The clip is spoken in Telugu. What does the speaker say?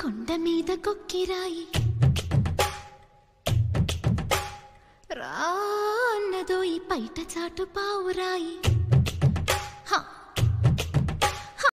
కొండ మీద కొక్కిరాయి. రా అన్నదో ఈ పైట చాటు పావురాయి హ,